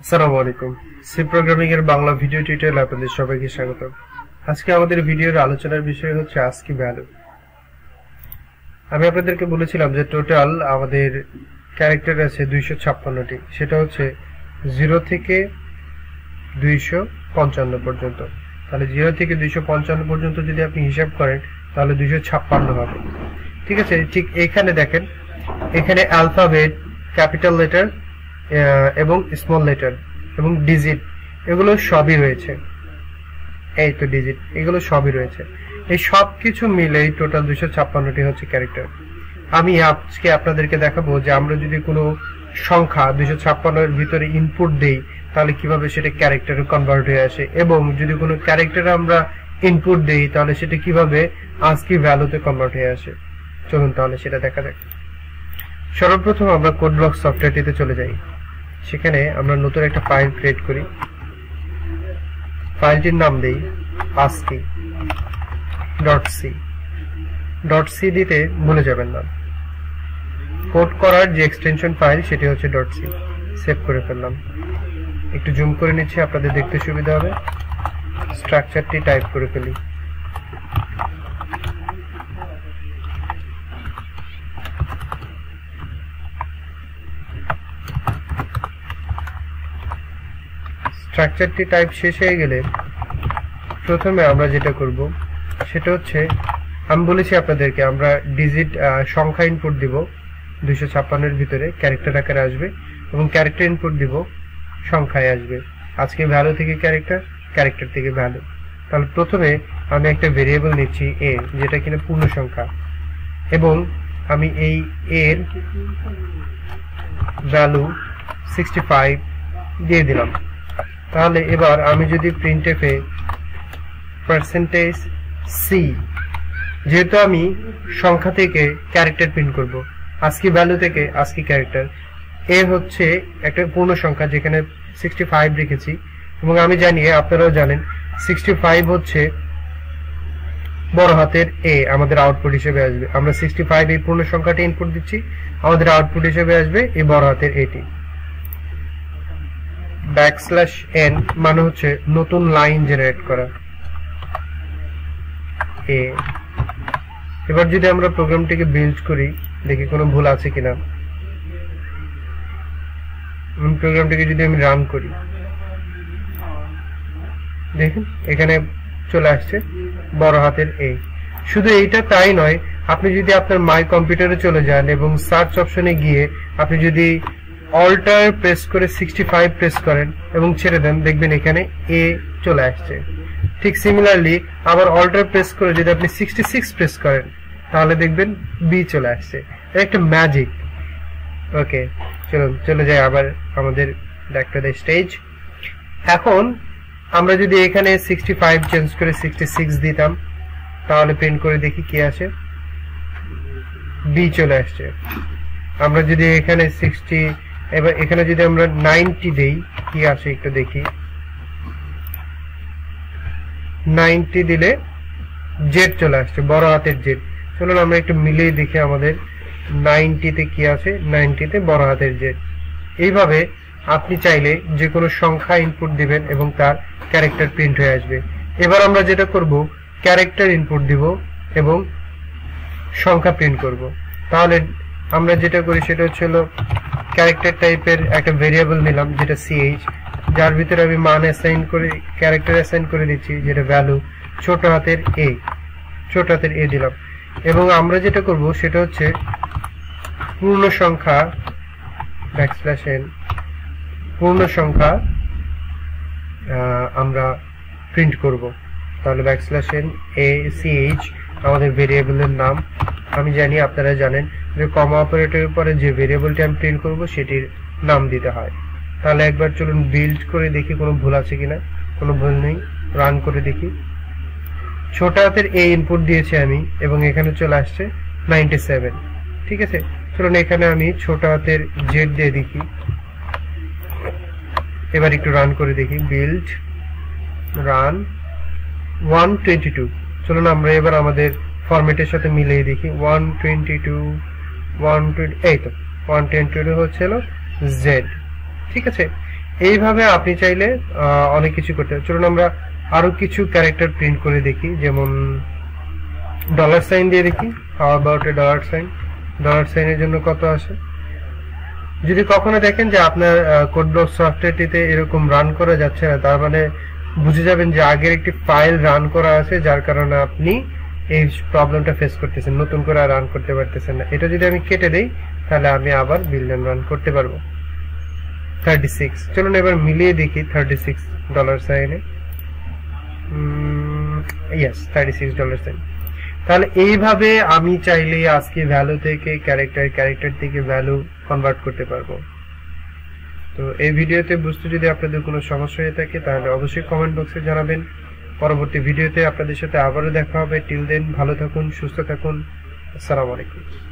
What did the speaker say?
আসসালামু আলাইকুম। C programming এর বাংলা ভিডিও টিউটোরিয়াল আপনাদের সবাইকে স্বাগত আজকে আমাদের ভিডিওর আলোচনার বিষয় হচ্ছে আস্কি ভ্যালু আমি আপনাদেরকে বলেছিলাম যে টোটাল আমাদের ক্যারেক্টার আছে দুইশো ছাপ্পান্নটি। সেটা হচ্ছে জিরো থেকে দুইশো পঞ্চান্ন পর্যন্ত। তাহলে জিরো থেকে দুইশো পঞ্চান্ন পর্যন্ত যদি আপনি হিসাব করেন, তাহলে দুইশো ছাপ্পান্ন হবে। ঠিক আছে? ঠিক এখানে দেখেন, এখানে অ্যালফাবেট ক্যাপিটাল লেটার এবং স্মল লেটার এবং ডিজিট এগুলো সবই রয়েছে। এই তো ডিজিট এগুলো সবই রয়েছে। এই সব কিছু মিলেই টোটাল দুশো ছাপ্পান্নটি হচ্ছে ক্যারেক্টার আমি আজকে আপনাদেরকে দেখাবো যে আমরা যদি কোনো সংখ্যা দুশো ছাপ্পান্নের ভিতরে ইনপুট দেই, তাহলে কীভাবে সেটা ক্যারেক্টারে কনভার্ট হয়ে আসে? এবং যদি কোনো ক্যারেক্টারে আমরা ইনপুট দেই, তাহলে সেটা কীভাবে আজকে ভ্যালুতে কনভার্ট হয়ে আসে? চলুন তাহলে সেটা দেখা যাক। সর্বপ্রথম আমরা কোড ব্লক সফটওয়্যারটিতে চলে যাই। সেখানে আমরা নতুন একটা ফাইল ক্রিয়েট করি। ফাইলটির নাম দেই ASCII dot C dot C দিতে ভুলে যাবেন না। কোড করার যে এক্সটেনশন ফাইল সেটি হচ্ছে ডট সি সেভ করে ফেললাম। একটু জুম করে নিচ্ছি, আপনাদের দেখতে সুবিধা হবে। স্ট্রাকচারটি টাইপ করে ফেলি। স্ট্রাকচারটি টাইপ শেষ হয়ে গেলে প্রথমে আমরা যেটা করব, সেটা হচ্ছে, আমি বলেছি আপনাদেরকে, আমরা ডিজিট সংখ্যা ইনপুট দিব দুইশো ছাপ্পান্নের ভিতরে ক্যারেক্টার আকারে আসবে এবং ক্যারেক্টার ইনপুট দিব সংখ্যায় আসবে। আজকে ভ্যালু থেকে ক্যারেক্টার ক্যারেক্টার থেকে ভ্যালু তাহলে প্রথমে আমি একটা ভেরিয়েবল নিচ্ছি এ যেটা কিনা পূর্ণ সংখ্যা। এবং আমি এই এর ভ্যালু সিক্সটি ফাইভ দিয়ে দিলাম। তাহলে এবার আমি যদি প্রিন্টএফে পার্সেন্টেজ সি যেহেতু আমি সংখ্যা থেকে ক্যারেক্টার প্রিন্ট করব আজকি ভ্যালু থেকে আজকি ক্যারেক্টার এ হচ্ছে একটা পূর্ণ সংখ্যা যেখানে সিক্সটি ফাইভ রেখেছি, এবং আমি জানি, আপনারাও জানেন সিক্সটি ফাইভ হচ্ছে বড় হাতের এ আমাদের আউটপুট হিসেবে আসবে। আমরা সিক্সটি ফাইভ এই পূর্ণ সংখ্যাটি ইনপুট দিচ্ছি, আমাদের আউটপুট হিসেবে আসবে এই বড় হাতের এটি ব্যাকস্ল্যাশ এন মানে হচ্ছে নতুন লাইন জেনারেট করা। এ এবার যদি আমরা প্রোগ্রামটিকে বিল্ড করি, দেখি কোনো ভুল আছে কিনা। প্রোগ্রামটিকে যদি আমি রান করি। দেখুন, এখানে চলে আসছে, বড় হাতের এ শুধু এইটা তাই নয়, আপনি যদি আপনার মাই কম্পিউটারে চলে যান এবং সার্চ অপশনে গিয়ে আপনি যদি অল্টার প্রেস করে সিক্সটি ফাইভ প্রেস করেন এবং ছেড়ে দেন। দেখবেন এখানে এ চলে আসছে। ঠিক সিমিলারলি আবার অল্টার প্রেস করে যদি আপনি সিক্সটি সিক্স প্রেস করেন, তাহলে দেখবেন বি চলে আসছে। এটা একটা ম্যাজিক ওকে চলুন, চলে যাই আবার আমাদের ব্যাক স্টেজ এখন আমরা যদি এখানে সিক্সটি ফাইভ চেঞ্জ করে সিক্সটি সিক্স দিতাম, তাহলে প্রিন্ট করে দেখি কি আছে। বি চলে আসছে। আমরা যদি এখানে সিক্সটি এবার এখানে যদি আমরা নাইনটি দেই, কি আসে একটু দেখি। নাইনটি দিলে জেড চলে আসছে, বড় হাতের জেড চলুন আমরা একটু মিলিয়ে দেখি আমাদের নাইনটিতে কি আছে নাইনটিতে বড় হাতের জেড এইভাবে আপনি চাইলে যে কোনো সংখ্যা ইনপুট দিবেন এবং তার ক্যারেক্টার প্রিন্ট হয়ে আসবে। এবার আমরা যেটা করব ক্যারেক্টার ইনপুট দিব এবং সংখ্যা প্রিন্ট করব। তাহলে আমরা যেটা করি সেটা হচ্ছে হলো ক্যারেক্টার টাইপের একটা ভেরিয়েবল নিলাম, যেটা সিএইচ যার ভিতরে আমি মান অ্যাসাইন করে ক্যারেক্টার অ্যাসাইন করে দিচ্ছি, যেটা ভ্যালু ছোট হাতের এ ছোট হাতের এ দিলাম। এবং আমরা যেটা করব সেটা হচ্ছে পূর্ণ সংখ্যা ব্যাকস্ল্যাশ এন পূর্ণ সংখ্যা আমরা প্রিন্ট করব। তাহলে ব্যাকস্ল্যাশ এন এ সিএইচ আমাদের ভেরিয়েবলের নাম। আমি জানি আপনারা জানেন যে কমা অপারেটরের পরে যে ভেরিয়েবলটি আমি প্রিন্ট করব, সেটির নাম দিতে হয়। তাহলে একবার চলুন বিল্ড করে দেখি কোনো ভুল আছে কিনা। কোনো ভুল নেই রান করে দেখি। ছোট হাতের এ ইনপুট দিয়েছি আমি, এবং এখানে চলে আসছে নাইনটি সেভেন ঠিক আছে? চলুন এখানে আমি ছোট হাতের জেড দিয়ে দেখি। এবার একটু রান করে দেখি। Build run one twenty two চলুন আমরা এবার আমাদের ফরম্যাটের সাথে মিলিয়ে দেখি। One twenty two one twenty এই তো ওয়ান টোয়েন্টি টু হচ্ছে হলো জেড ঠিক আছে? এইভাবে আপনি চাইলে অনেক কিছু করতে চলুন আমরা আরও কিছু ক্যারেক্টার প্রিন্ট করে দেখি। যেমন ডলার সাইন দিয়ে দেখি। How about dollar sign dollar সাইনের জন্য কত আসে? যদি কখনো দেখেন যে আপনার কোড ব্লক সফটওয়্যারটিতে এরকম রান করা যাচ্ছে না, তার মানে বুঝে যাবেন যে আগের একটি ফাইল রান করা আছে, যার কারণে আপনি এই প্রবলেমটা ফেস করতেছেন, নতুন করে রান করতে পারতেছেন না। এটা যদি আমি কেটে দেই, তাহলে আমি আবার বিল্ডেন রান করতে পারব। থার্টি সিক্স চলুন এবার মিলিয়ে দেখি থার্টি সিক্স ডলার সাইনে yes thirty six dollar sign তাহলে এইভাবে আমি চাইলে আজকে ভ্যালু থেকে ক্যারেক্টার ক্যারেক্টার থেকে ভ্যালু কনভার্ট করতে পারব। তো এই ভিডিওতে বুঝতে যদি আপনাদের কোনো সমস্যা হয়ে থাকে, তাহলে অবশ্যই কমেন্ট বক্সে জানাবেন। পরবর্তী ভিডিওতে আপনাদের সাথে আবারও দেখা হবে। টিল দেন ভালো থাকুন, সুস্থ থাকুন। আসসালামু আলাইকুম।